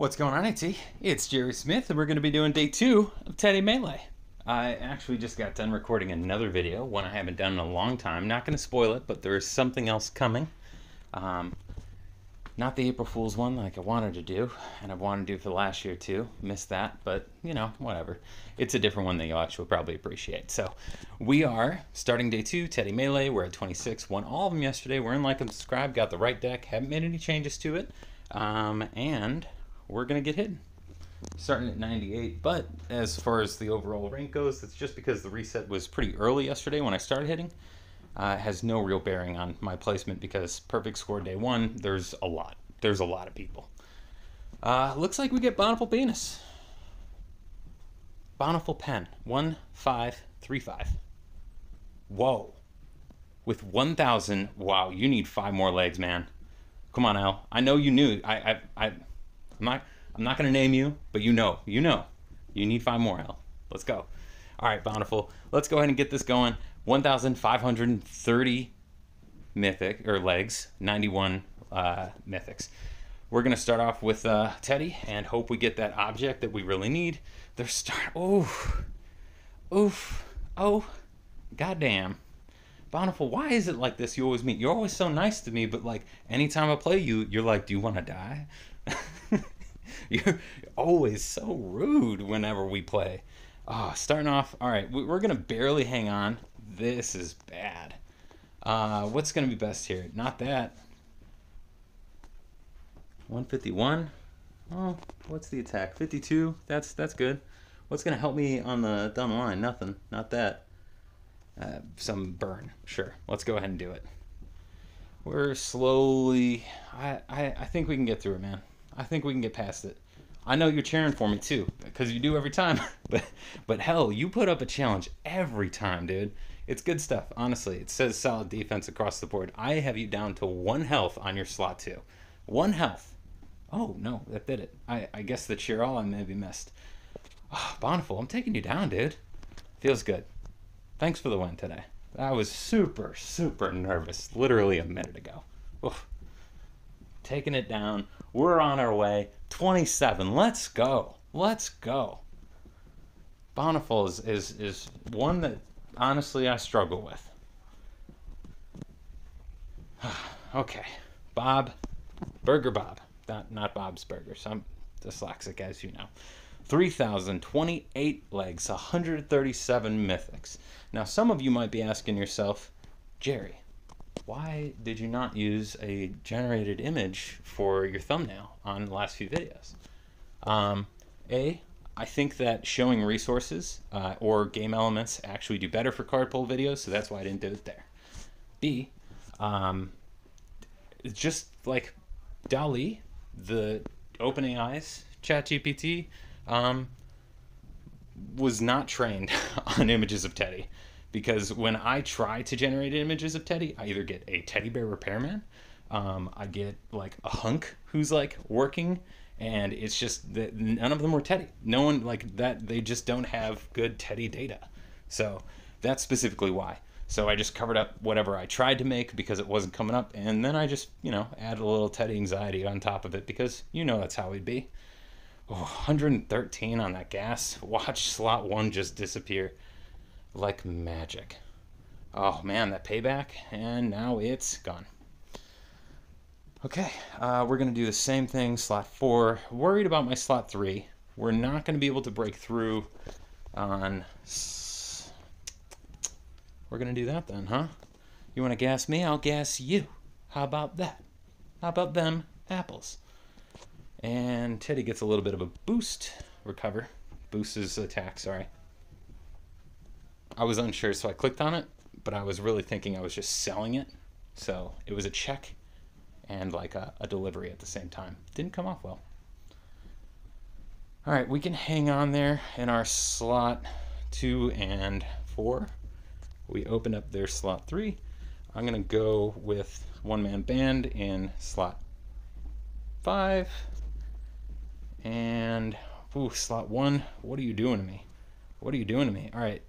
What's going on, AT? It's Jerry Smith, and we're going to be doing day two of Teddy Melee. I actually just got done recording another video, one I haven't done in a long time. Not going to spoil it, but there is something else coming. Um, not the April Fool's one like I wanted to do, and I've wanted to do for the last year too. Missed that, but you know, whatever. It's a different one that you'll actually probably appreciate. So, we are starting day two, Teddy Melee. We're at 26, won all of them yesterday. We're in like and subscribe, got the right deck, haven't made any changes to it, um, and we're gonna get hidden. Starting at 98, but as far as the overall rank goes, it's just because the reset was pretty early yesterday when I started hitting. Uh, has no real bearing on my placement because perfect score day one, there's a lot. There's a lot of people. Uh, looks like we get Bountiful Penis. Bountiful Pen. 1535. Whoa. With 1,000. Wow, you need five more legs, man. Come on, Al. I know you knew. I, I, I, I'm not, I'm not going to name you, but you know. You know. You need five more, Al. Let's go. All right, Bountiful. Let's go ahead and get this going. 1,530 mythic or legs, 91 uh, mythics. We're gonna start off with uh, Teddy and hope we get that object that we really need. They're start. Oof, oof, oh, goddamn. Bountiful, why is it like this? You always meet. You're always so nice to me, but like anytime I play you, you're like, "Do you want to die?" you're always so rude whenever we play. Oh, starting off. All right, we're gonna barely hang on. This is bad. Uh, what's gonna be best here? Not that. 151. Oh, what's the attack? 52. That's that's good. What's gonna help me on the down the line? Nothing. Not that. Uh, some burn. Sure. Let's go ahead and do it. We're slowly. I, I I think we can get through it, man. I think we can get past it. I know you're cheering for me too, because you do every time. but but hell, you put up a challenge every time, dude. It's good stuff, honestly. It says solid defense across the board. I have you down to one health on your slot two. One health. Oh no, that did it. I, I guess the cheer all I maybe missed. Oh, Bountiful, I'm taking you down, dude. Feels good. Thanks for the win today. I was super, super nervous literally a minute ago. Oof. Taking it down. We're on our way. 27. Let's go. Let's go. Bountiful is, is, is one that honestly I struggle with. okay. Bob. Burger Bob not not Bob's Burgers. I'm dyslexic, as you know. 3,028 legs, 137 mythics. Now, some of you might be asking yourself, Jerry, why did you not use a generated image for your thumbnail on the last few videos? Um, a, I think that showing resources uh, or game elements actually do better for card pull videos, so that's why I didn't do it there. B, um, just like DALL-E the OpenAI's ChatGPT um, was not trained on images of Teddy because when I try to generate images of Teddy, I either get a teddy bear repairman, um, I get like a hunk who's like working, and it's just that none of them were Teddy. No one like that. They just don't have good Teddy data. So that's specifically why. So I just covered up whatever I tried to make because it wasn't coming up, and then I just, you know, added a little Teddy anxiety on top of it because you know that's how he'd be. Oh, 113 on that gas. Watch slot one just disappear like magic. Oh man, that payback, and now it's gone. Okay, uh, we're gonna do the same thing. Slot four. Worried about my slot three. We're not gonna be able to break through on we're going to do that then, huh? You want to gas me? I'll gas you. How about that? How about them apples? And Teddy gets a little bit of a boost. Recover. Boosts his attack, sorry. I was unsure, so I clicked on it, but I was really thinking I was just selling it. So it was a check and like a, a delivery at the same time. Didn't come off well. All right, we can hang on there in our slot two and four we open up their slot three. I'm gonna go with one man band in slot five. And ooh, slot one, what are you doing to me? What are you doing to me? All right,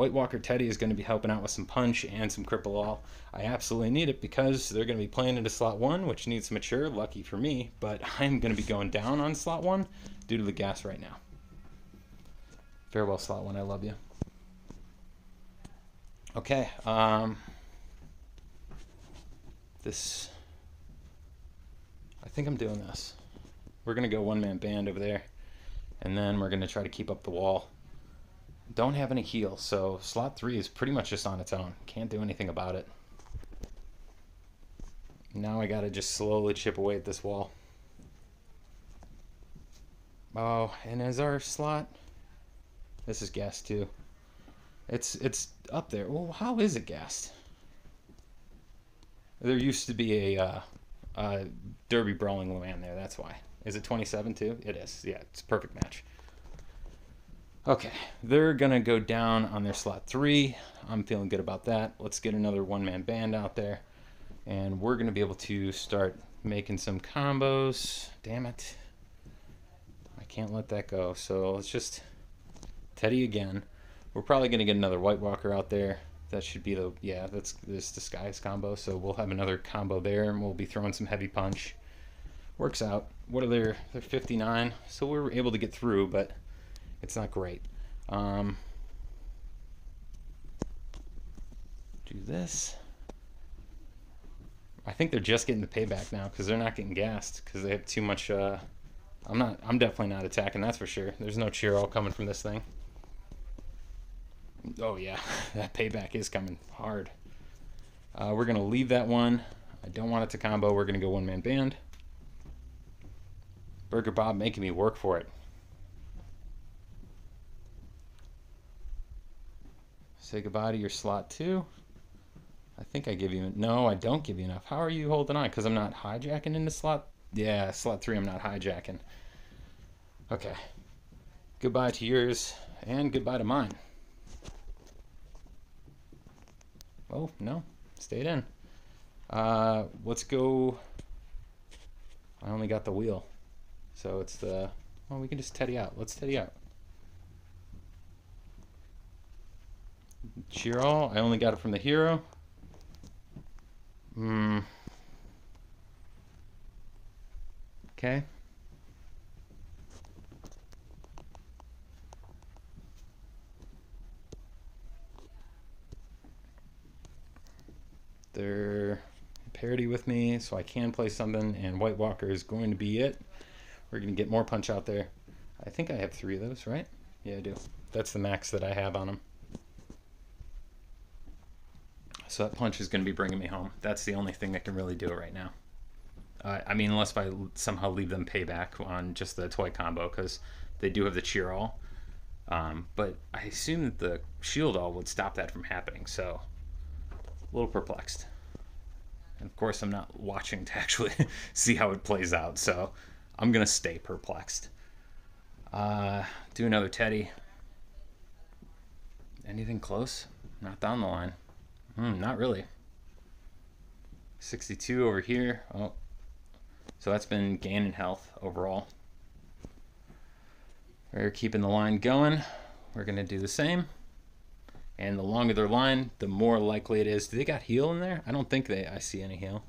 White Walker Teddy is going to be helping out with some punch and some cripple all. I absolutely need it because they're going to be playing into slot one, which needs mature. Lucky for me, but I'm going to be going down on slot one due to the gas right now. Farewell, slot one. I love you. Okay. Um, this. I think I'm doing this. We're going to go one man band over there. And then we're going to try to keep up the wall. Don't have any heal, so slot 3 is pretty much just on its own. Can't do anything about it. Now I got to just slowly chip away at this wall. Oh, and as our slot... This is gas too. It's it's up there. Well, how is it gassed? There used to be a, uh, a Derby Brawling man there. That's why. Is it 27 too? It is. Yeah, it's a perfect match. Okay, they're gonna go down on their slot three. I'm feeling good about that. Let's get another one-man band out there, and we're gonna be able to start making some combos. Damn it, I can't let that go. So let's just Teddy again. We're probably gonna get another White Walker out there. That should be the yeah. That's this disguise combo. So we'll have another combo there, and we'll be throwing some heavy punch. Works out. What are their? They're 59. So we are able to get through, but it's not great. Um, do this. I think they're just getting the payback now because they're not getting gassed because they have too much. Uh, I'm not. I'm definitely not attacking. That's for sure. There's no cheer all coming from this thing. Oh yeah, that payback is coming hard. Uh, we're gonna leave that one. I don't want it to combo. We're gonna go one man band. Burger Bob making me work for it. Say goodbye to your slot two. I think I give you, no, I don't give you enough. How are you holding on? Because I'm not hijacking into slot, yeah, slot three I'm not hijacking. Okay. Goodbye to yours and goodbye to mine. Oh, no, stayed in. Uh, let's go, I only got the wheel. So it's the, well, we can just teddy out. Let's teddy out. Cheer all. I only got it from the hero. Hmm. Okay. They're parity with me, so I can play something, and White Walker is going to be it. We're going to get more punch out there. I think I have three of those, right? Yeah, I do. That's the max that I have on them. So that punch is going to be bringing me home. That's the only thing that can really do right now. Uh, I mean, unless I somehow leave them payback on just the toy combo, because they do have the cheer all. Um, but I assume that the shield all would stop that from happening, so a little perplexed. And of course, I'm not watching to actually see how it plays out, so I'm going to stay perplexed. Uh, do another Teddy. Anything close? Not down the line. Hmm, not really. 62 over here. Oh, so that's been gaining health overall. We're keeping the line going. We're going to do the same. And the longer their line, the more likely it is. Do they got heal in there? I don't think they. I see any heal.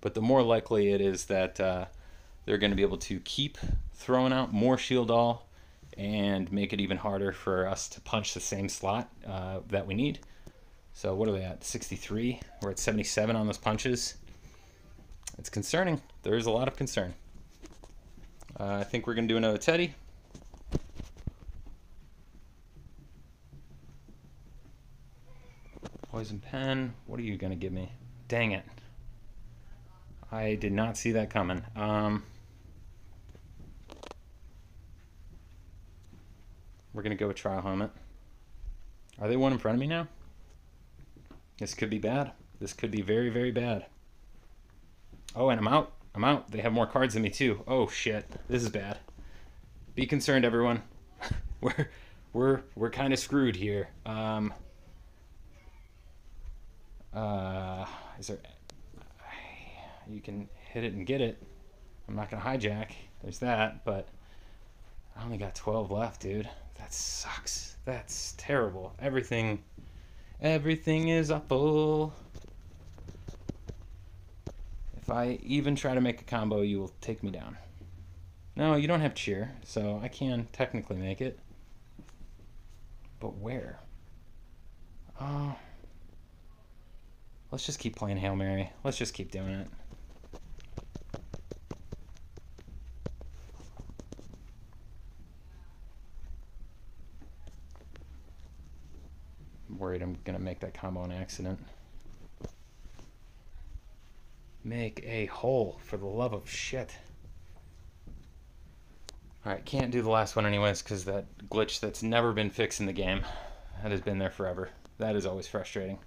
But the more likely it is that uh, they're going to be able to keep throwing out more shield all and make it even harder for us to punch the same slot uh, that we need. So what are they at? 63. We're at 77 on those punches. It's concerning. There is a lot of concern. Uh, I think we're going to do another Teddy. Poison pen. What are you going to give me? Dang it. I did not see that coming. Um, we're going to go with trial helmet. Are they one in front of me now? This could be bad. This could be very, very bad. Oh, and I'm out. I'm out. They have more cards than me too. Oh shit. This is bad. Be concerned, everyone. we're we're we're kind of screwed here. Um. Uh, is there? You can hit it and get it. I'm not gonna hijack. There's that, but I only got 12 left, dude. That sucks. That's terrible. Everything, everything is awful. If I even try to make a combo, you will take me down. No, you don't have cheer, so I can technically make it. But where? Oh. Let's just keep playing Hail Mary. Let's just keep doing it. Worried I'm going to make that combo an accident. Make a hole, for the love of shit. Alright, can't do the last one anyways, because that glitch that's never been fixed in the game. That has been there forever. That is always frustrating.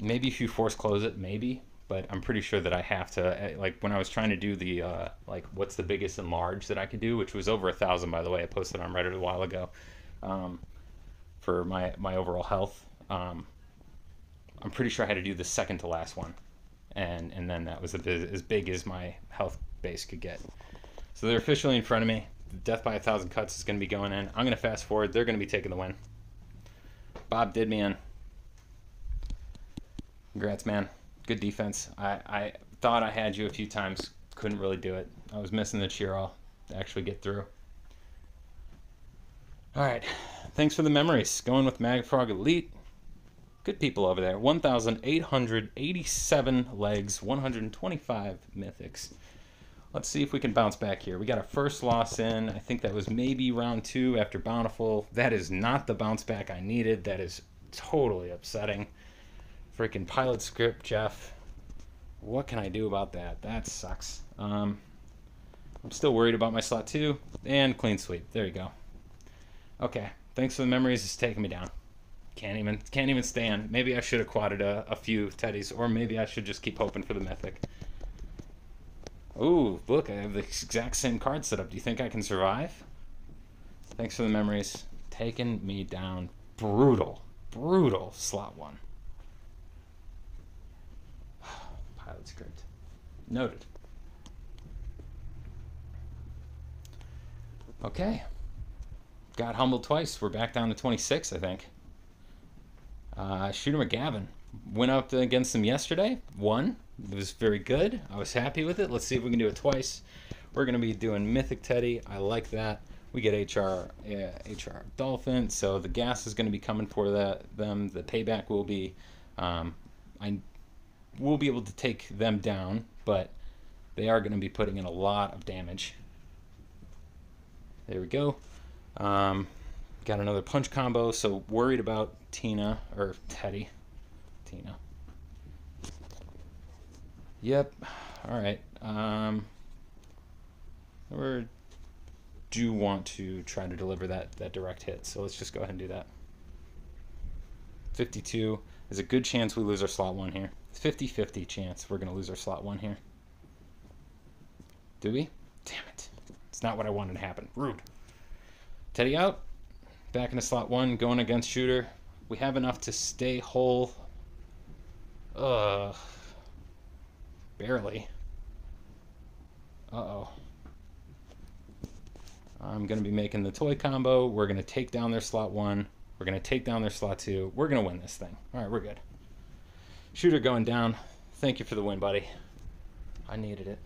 Maybe if you force close it, maybe, but I'm pretty sure that I have to. Eh, like when I was trying to do the uh, like what's the biggest and large that I could do, which was over a thousand by the way. I posted on Reddit a while ago um, for my my overall health. Um, I'm pretty sure I had to do the second to last one, and and then that was as big as my health base could get. So they're officially in front of me. Death by a thousand cuts is going to be going in. I'm going to fast forward. They're going to be taking the win. Bob did me in. Congrats, man. Good defense. I, I thought I had you a few times. Couldn't really do it. I was missing the cheer all to actually get through. All right. Thanks for the memories. Going with Magfrog Elite. Good people over there. 1,887 legs, 125 mythics. Let's see if we can bounce back here. We got our first loss in. I think that was maybe round two after Bountiful. That is not the bounce back I needed. That is totally upsetting. Freaking pilot script, Jeff. What can I do about that? That sucks. Um, I'm still worried about my slot two. And clean sweep. There you go. Okay. Thanks for the memories. It's taking me down. Can't even can't even stand. Maybe I should have quadded a, a few teddies, or maybe I should just keep hoping for the mythic. Ooh, look, I have the exact same card set up. Do you think I can survive? Thanks for the memories. Taking me down. Brutal. Brutal slot one. Pilot script. Noted. Okay. Got humbled twice. We're back down to 26, I think. Uh, Shooter McGavin went up against them yesterday. Won. It was very good. I was happy with it. Let's see if we can do it twice. We're going to be doing Mythic Teddy. I like that. We get HR yeah, HR Dolphin, so the gas is going to be coming for that them. The payback will be, um, I will be able to take them down, but they are going to be putting in a lot of damage. There we go. Um, got another punch combo, so worried about Tina or Teddy. Tina. Yep. All right. Um, or do want to try to deliver that that direct hit. So let's just go ahead and do that. 52 is a good chance we lose our slot one here. 50-50 chance we're going to lose our slot one here. Do we? Damn it. It's not what I wanted to happen. Rude. Teddy out. Back into slot one, going against shooter. We have enough to stay whole. Ugh. Barely. Uh-oh. I'm going to be making the toy combo. We're going to take down their slot one. We're going to take down their slot two. We're going to win this thing. All right, we're good. Shooter going down. Thank you for the win, buddy. I needed it.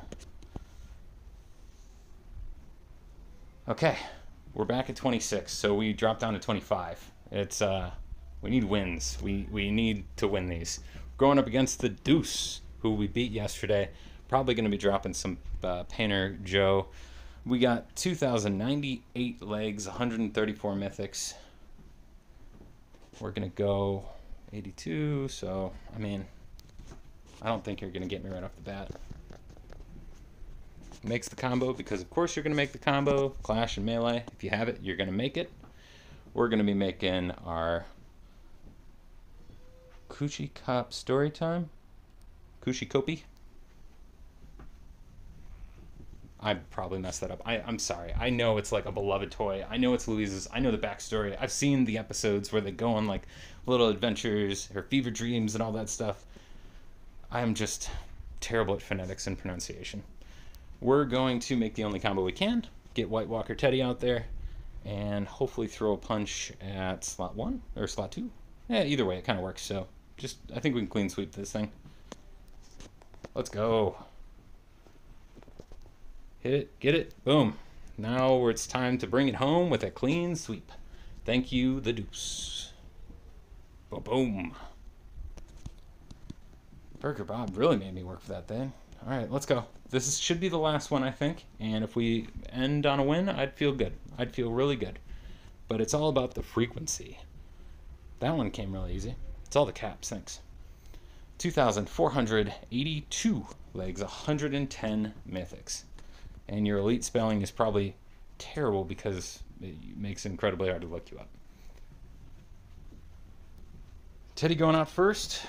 Okay, we're back at 26, so we dropped down to 25. It's uh, we need wins. We we need to win these. Going up against the Deuce who we beat yesterday. Probably going to be dropping some uh, Painter Joe. We got 2,098 legs, 134 mythics. We're going to go 82, so, I mean, I don't think you're going to get me right off the bat. Makes the combo because, of course, you're going to make the combo. Clash and Melee. If you have it, you're going to make it. We're going to be making our Coochie Cop story time. Kushikopi. I probably messed that up. I, I'm sorry. I know it's like a beloved toy. I know it's Louise's. I know the backstory. I've seen the episodes where they go on like little adventures, her fever dreams, and all that stuff. I am just terrible at phonetics and pronunciation. We're going to make the only combo we can. Get White Walker Teddy out there. and hopefully throw a punch at slot one or slot two. Yeah, either way, it kind of works. So just, I think we can clean sweep this thing. Let's go. Hit it, get it, boom. Now it's time to bring it home with a clean sweep. Thank you, the deuce. Boom, boom. Burger Bob really made me work for that thing. All right, let's go. This is, should be the last one, I think. And if we end on a win, I'd feel good. I'd feel really good. But it's all about the frequency. That one came really easy. It's all the caps, thanks. 2,482 legs, 110 mythics. And your elite spelling is probably terrible because it makes it incredibly hard to look you up. Teddy going out first.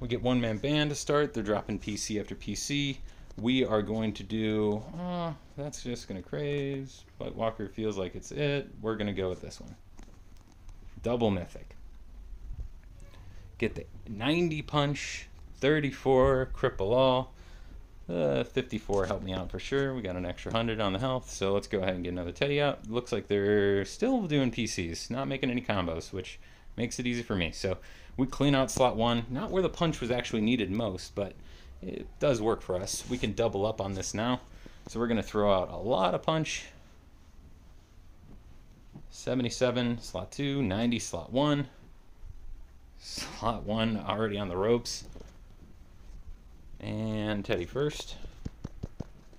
We get one man band to start. They're dropping PC after PC. We are going to do. Oh, that's just going to craze. But Walker feels like it's it. We're going to go with this one. Double mythic. Get the 90 punch, 34 cripple all. Uh, 54 helped me out for sure. We got an extra 100 on the health, so let's go ahead and get another Teddy out. Looks like they're still doing PCs, not making any combos, which makes it easy for me. So we clean out slot one, not where the punch was actually needed most, but it does work for us. We can double up on this now. So we're going to throw out a lot of punch. 77, slot 2, 90, slot 1. Slot 1 already on the ropes. And Teddy first.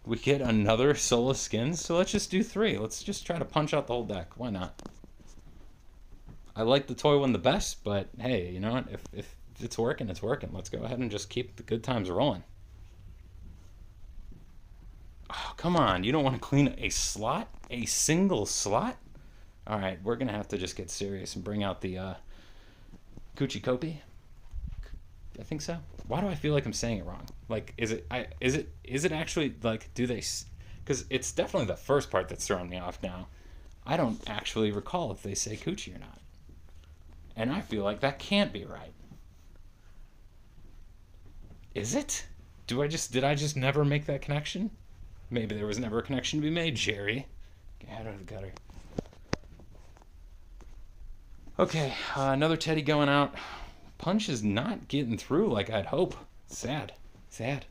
We get another Soulless Skins, so let's just do three. Let's just try to punch out the whole deck. Why not? I like the toy one the best, but hey, you know what? If, if it's working, it's working. Let's go ahead and just keep the good times rolling. Oh, come on. You don't want to clean a slot? A single slot? All right, we're going to have to just get serious and bring out the uh, Coochie Kopi. I think so. Why do I feel like I'm saying it wrong? Like, is it? I is it? Is it actually like? Do they? Because it's definitely the first part that's throwing me off now. I don't actually recall if they say coochie or not, and I feel like that can't be right. Is it? Do I just did I just never make that connection? Maybe there was never a connection to be made, Jerry. Get out of the gutter. Okay, uh, another Teddy going out. Punch is not getting through like I'd hope. Sad. Sad.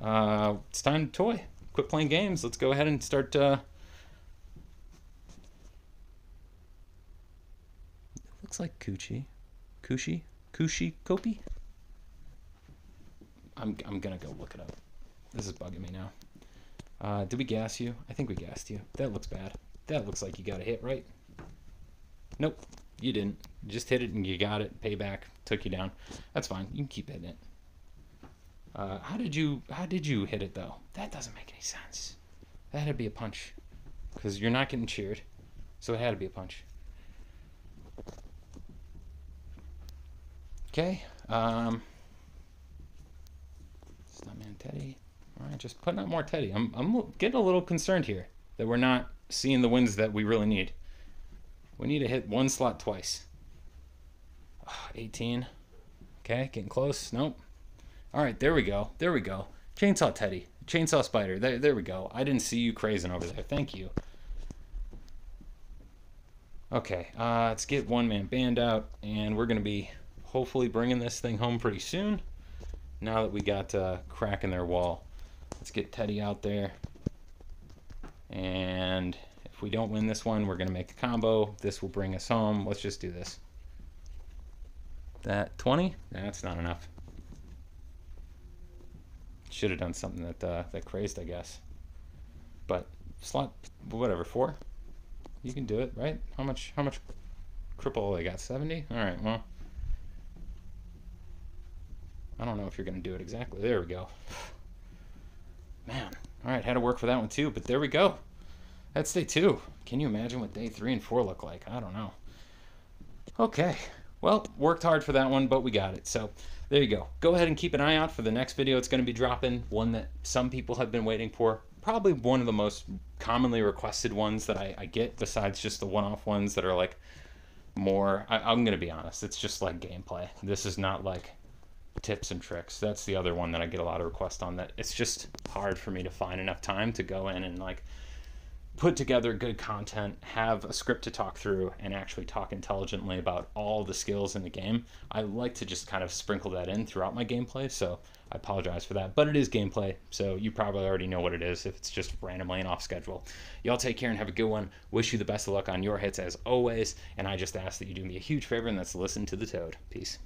Uh, it's time to toy. Quit playing games. Let's go ahead and start. Uh... looks like Coochie. Coochie? Coochie Kopi? I'm, I'm gonna go look it up. This is bugging me now. Uh, did we gas you? I think we gassed you. That looks bad. That looks like you got a hit, right? Nope, you didn't. You just hit it and you got it. Payback took you down. That's fine. You can keep hitting it. Uh, how did you How did you hit it though? That doesn't make any sense. That had to be a punch, because you're not getting cheered, so it had to be a punch. Okay. Um. Stuntman Teddy. All right, just putting out more Teddy. I'm I'm getting a little concerned here that we're not seeing the wins that we really need. We need to hit one slot twice. 18. Okay, getting close. Nope. All right, there we go. There we go. Chainsaw Teddy. Chainsaw Spider. There, there we go. I didn't see you crazing over there. Thank you. Okay, uh, let's get one man band out, and we're going to be hopefully bringing this thing home pretty soon. Now that we got uh, crack in their wall, let's get Teddy out there. And if we don't win this one, we're going to make a combo. This will bring us home. Let's just do this. That 20? That's not enough. Should have done something that uh, that crazed, I guess. But slot, whatever, four. You can do it, right? How much? How much? Cripple, they got 70. All right. Well, I don't know if you're gonna do it exactly. There we go. Man, all right, had to work for that one too. But there we go. That's day two. Can you imagine what day three and four look like? I don't know. Okay. Well, worked hard for that one, but we got it. So there you go. Go ahead and keep an eye out for the next video. It's going to be dropping one that some people have been waiting for. Probably one of the most commonly requested ones that I, I get, besides just the one-off ones that are like more. I, I'm going to be honest. It's just like gameplay. This is not like tips and tricks. That's the other one that I get a lot of requests on. That it's just hard for me to find enough time to go in and like put together good content, have a script to talk through, and actually talk intelligently about all the skills in the game. I like to just kind of sprinkle that in throughout my gameplay, so I apologize for that. But it is gameplay, so you probably already know what it is if it's just randomly and off schedule. Y'all take care and have a good one. Wish you the best of luck on your hits as always, and I just ask that you do me a huge favor, and that's listen to the toad. Peace.